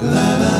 la la